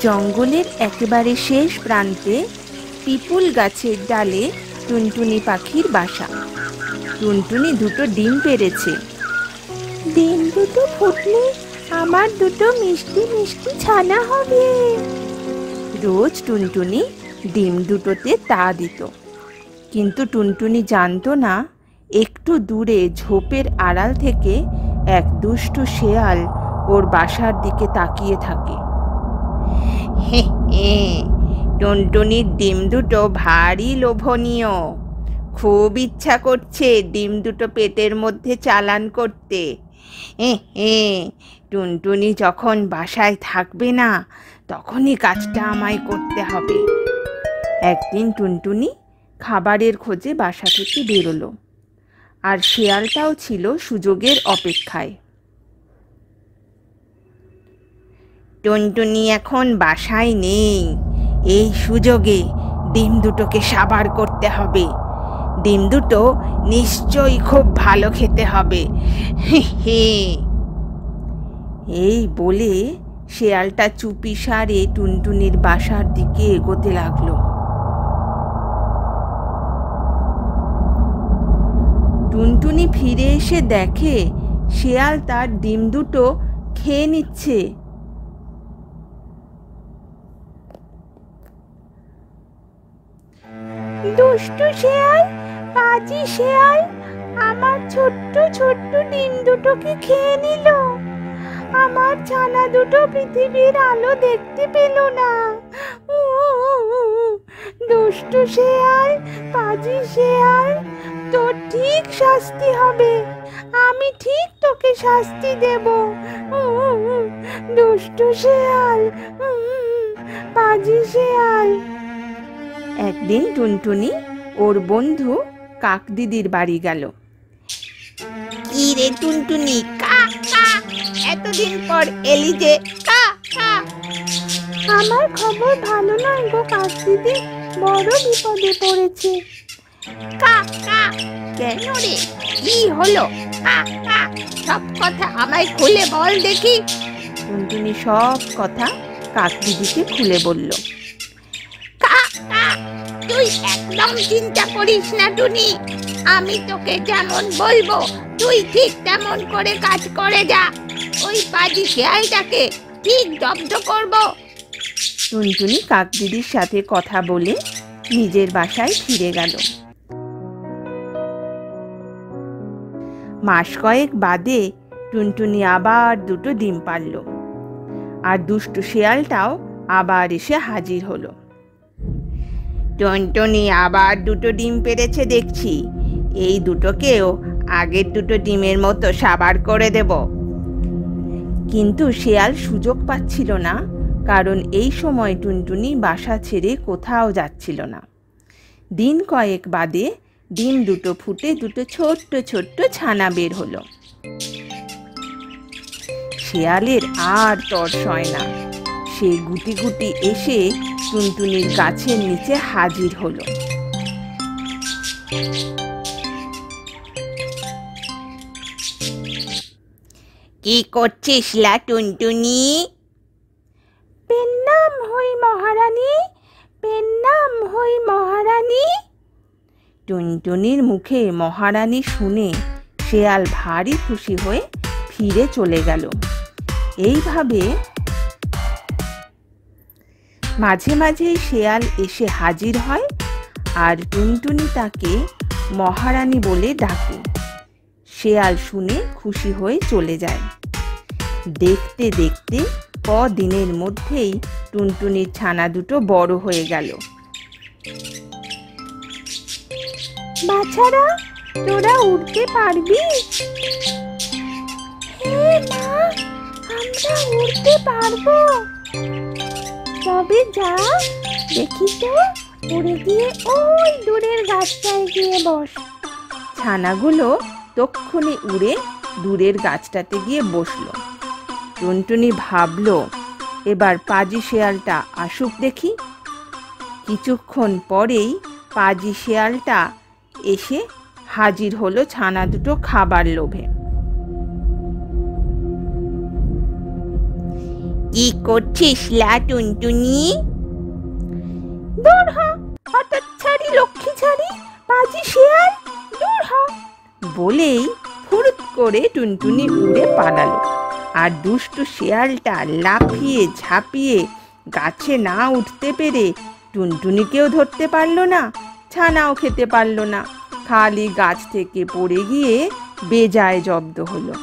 জঙ্গলের একেবারে শেষ প্রান্তে পিপুল গাছের ডালে টুনটুনি পাখির বাসা। টুনটুনি দুটো ডিম পেরেছে ডিম দুটো ফুটলে আমার দুটো মিষ্টি মিষ্টি ছানা হবে। রোজ টুনটুনি ডিম দুটোতে তা দিত। কিন্তু টুনটুনি জানতো না একটু দূরে ঝোপের আড়াল থেকে এক দুষ্টু শেয়াল ওর বাসার দিকে তাকিয়ে থাকে। হে টুনটুনির ডিম দুটো ভারী লোভনীয়। খুব ইচ্ছা করছে ডিম দুটো পেটের মধ্যে চালান করতে। হে হে। টুনটুনি যখন বাসায় থাকবে না, তখনই কাজটা আমায় করতে হবে। একদিন টুনটুনি খাবারের খোঁজে বাসা থেকে বেরোলো। আর শেয়ালটাও ছিল সুযোগের অপেক্ষায়। টুনটুনি এখন বাসায় নেই। এই সুযোগে ডিম দুটোকে সাবার করতে হবে। ডিম দুটো নিশ্চয়ই খুব ভালো খেতে হবে। হে এই বলে শেয়ালটা চুপি সারে টুনটুনির বাসার দিকে এগোতে লাগল। টুনটুনি ফিরে এসে দেখে শেয়াল তার ডিম দুটো খেয়ে নিচ্ছে। দুষ্টু শেয়াল, পাজি শেয়াল, আমার ছোট্ট ছোট্ট ডিম দুটোকে খেয়ে নিল আমার ছানা দুটো পৃথিবীর আলো দেখতে পেল না। দুষ্টু শেয়াল, পাজি শেয়াল, তোর ঠিক শাস্তি হবে আমি ঠিক তোকে শাস্তি দেব। দুষ্টু শেয়াল পাজি শেয়াল একদিন টুনটুনি ওর বন্ধু কাকদিদির বাড়ি গেল। কি রে টুনটুনি কা কা এতদিন পর এলি যে কা কা। আমার খবর ভালো নয় গো কাকদিদি বড় বিপদে পড়েছে। কা কা কেন রে? কি হলো? কা কা সব কথা আমায় খুলে বল দেখি। টুনটুনি সব কথা কাকদিদিকে খুলে বলল। তুই একদম চিন্তা করিস না, টুনি। আমি তোকে যেমন বলব, তুই ঠিক তেমন করে কাজ করে যা। ওই শেয়ালটাকে ঠিক জব্দ টুনটুনি সাথে কথা বলে নিজের বাসায় ফিরে গেল। মাস কয়েক বাদে টুনটুনি আবার দুটো ডিম পারল আর দুষ্টু শেয়ালটাও আবার এসে হাজির হলো। টুনটুনি আবার দুটো ডিম পেরেছে দেখছি। এই দুটোকেও আগের দুটো ডিমের মতো সাবার করে দেব। কিন্তু শেয়াল সুযোগ পাচ্ছিল না, কারণ এই সময় টুনটুনি বাসা ছেড়ে কোথাও যাচ্ছিল না। দিন কয়েক বাদে ডিম দুটো ফুটে দুটো ছোট্ট ছোট্ট ছানা বের হলো। শেয়ালের আর তর সয় না। সে গুটি গুটি এসে টুনটুনির গাছের নিচে হাজির হলো। কি করছিস লা টুনটুনি? পেন্নাম হই মহারানী পেন্নাম হই মহারানী। টুনটুনির মুখে মহারানী শুনে শেয়াল ভারী খুশি হয়ে ফিরে চলে গেল। এইভাবে মাঝে মাঝে শেয়াল এসে হাজির হয় আর টুনটুনি তাকে মহারানী বলে ডাকে। শেয়াল শুনে খুশি হয়ে চলে যায়। দেখতে দেখতে কদিনের মধ্যেই টুনটুনির ছানা দুটো বড় হয়ে গেল। বাছারা, তোরা উঠতে পারবি? মা, আমরা উঠতে পারব। তবে যা দেখি তো উড়ে গিয়ে ওই দূরের গাছটায় গিয়ে বস। ছানাগুলো তক্ষুনি উড়ে দূরের গাছটাতে গিয়ে বসল। টুনটুনি ভাবলো, এবার পাজি শেয়ালটা আসুক দেখি। কিছুক্ষণ পরেই পাজি শেয়ালটা এসে হাজির হলো ছানা দুটো খাবার লোভে। কি করছিস, লা টুনটুনি? দূর হ, হঠাৎ ছাড়ি, লক্ষ্মী ছাড়ি পাজি শিয়াল, দূর হ। বলেই ফুরুত করে টুনটুনি উড়ে পালালো। আর দুষ্টু শেয়ালটা লাফিয়ে ঝাঁপিয়ে গাছে না উঠতে পেরে টুনটুনিকেও ধরতে পারল না, ছানাও খেতে পারল না। খালি গাছ থেকে পড়ে গিয়ে বেজায় জব্দ হলো।